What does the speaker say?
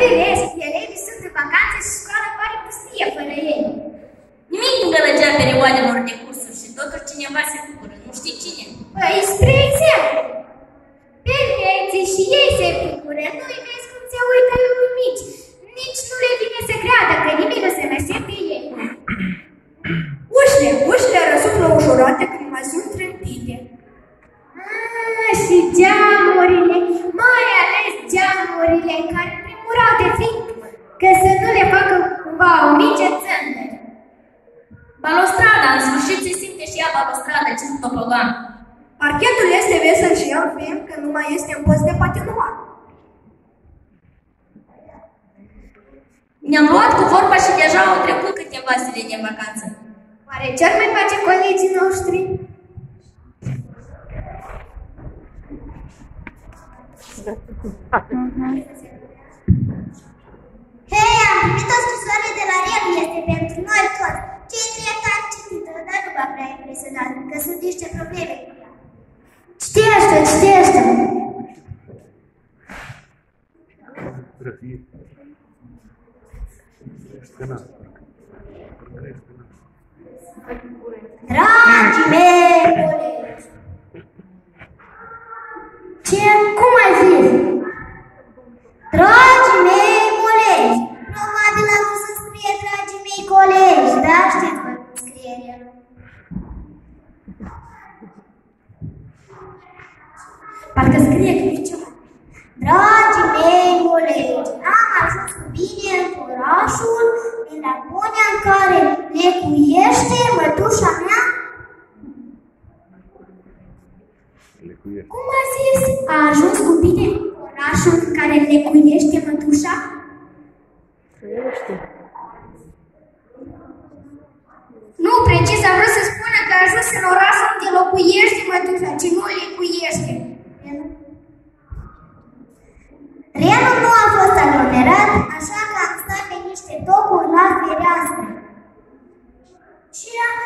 firesc, elevii sunt în vacanță și școala pare pustie fără ei. Nimic nu gălăgea perioadelor de cursuri și totuși cineva se bucură, nu știi cine. Păi, spre exemplu, Perneții și ei se bucură, nu-i vezi cum se uită mici. Nici nu le vine să creadă că nimic nu se merse de ei. Ușile, ușile răsuplă ușurate când mai sunt trântite. Ah, și geamurile, mai ales geamurile care tremurau de frică, că să nu le facă cumva o mică țândă. Balostrada, în sfârșit se simte și ea balostrada, ce topogan. Parchetul este vesel și el fiindcă nu mai este în post de patinuar. Ne-am luat cu vorba și deja au trecut câteva zile de vacanță. Oare ce-ar mai face colegii noștri? Hei, am primit o Citește, citește! Fotografie. Stena. Stena. Dragii mei colegi! Ce? Cum ai zis? Dragii mei colegi! Probabil a vrut să scrie dragii mei colegi, da? Știți cum scrie el. Parcă scrie ceva. Dragii mei colegi, am ajuns cu bine în orașul din Laponia în care lecuiește mătușa mea. Lecuiește. Cum a zis? A ajuns cu bine în orașul în care lecuiește mătușa? Nu, precis, a vrut să spună că a ajuns în orașul unde locuiește mătușa, ci nu lecuiește. Că am